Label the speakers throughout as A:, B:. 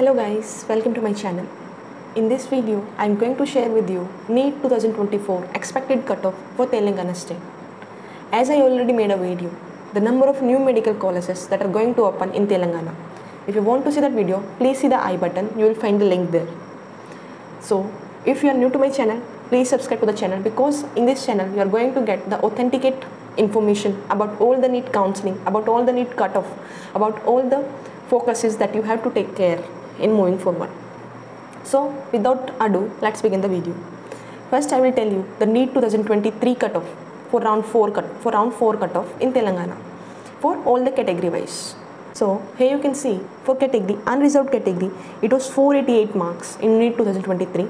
A: Hello guys, welcome to my channel. In this video, I am going to share with you NEET 2024 expected cutoff for Telangana state. As I already made a video, the number of new medical colleges that are going to open in Telangana. If you want to see that video, please see the I button, you will find the link there. So, if you are new to my channel, please subscribe to the channel because in this channel you are going to get the authenticate information about all the NEET counseling, about all the NEET cutoff, about all the focuses that you have to take care in moving forward. So, without ado, let's begin the video. First, I will tell you the NEET 2023 cutoff for round 4 cut for round 4 cutoff in Telangana for all the category wise. So here you can see for category unreserved category it was 488 marks in NEET 2023,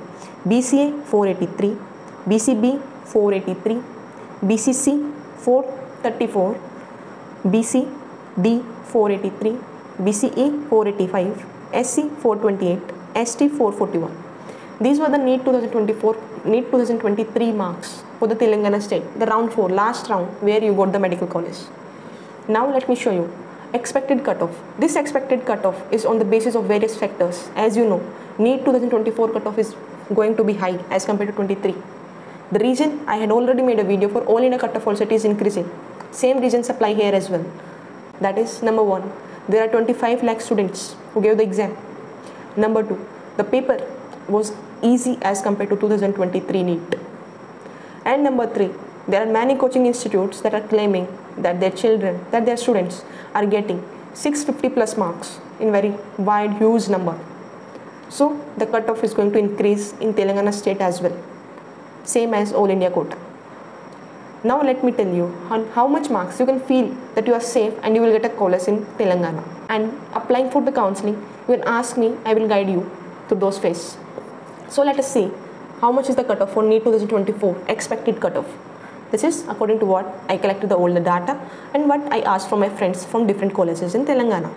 A: BCA 483, BCB 483, BCC 434, BC D 483, BCE 485, SC 428, ST 441. These were the NEET 2024 NEET 2023 marks for the Telangana state, the round 4, last round where you got the medical college. Now let me show you expected cutoff. This expected cutoff is on the basis of various factors. As you know, NEET 2024 cutoff is going to be high as compared to 23. The reason I had already made a video for all India cutoff also is increasing. Same reasons apply here as well. That is number one, there are 25 lakh students who gave the exam. Number two, the paper was easy as compared to 2023 NEET. And number three, there are many coaching institutes that are claiming that their children, that their students are getting 650 plus marks in very wide, huge number. So the cutoff is going to increase in Telangana state as well, same as All India quota. Now let me tell you on how much marks you can feel that you are safe and you will get a college in Telangana. And applying for the counseling, you can ask me, I will guide you through those phases. So let us see how much is the cutoff for NEET 2024 expected cutoff. This is according to what I collected the older data and what I asked from my friends from different colleges in Telangana.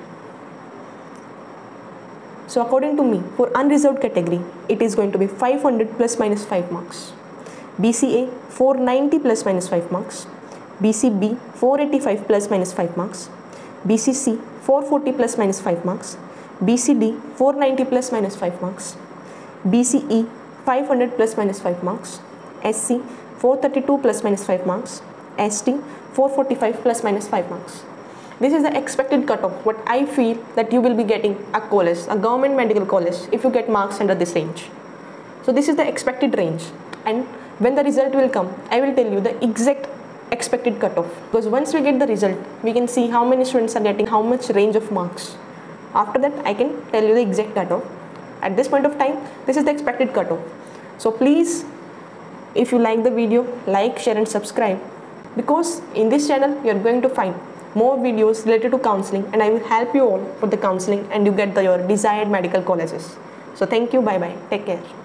A: So according to me, for unreserved category, it is going to be 500 plus minus 5 marks. BCA 490 plus minus 5 marks. BCB 485 plus minus 5 marks. BCC 440 plus minus 5 marks. BCD 490 plus minus 5 marks. BCE 500 plus minus 5 marks. SC 432 plus minus 5 marks. ST 445 plus minus 5 marks. This is the expected cutoff, what I feel that you will be getting a college, a government medical college, if you get marks under this range. So this is the expected range. And when the result will come, I will tell you the exact expected cutoff. Because once we get the result, we can see how many students are getting how much range of marks. After that, I can tell you the exact cutoff. At this point of time, this is the expected cutoff. So please if you like the video like share and subscribe because in this channel you are going to find more videos related to counseling and i will help you all for the counseling and you get the, your desired medical colleges so thank you bye bye take care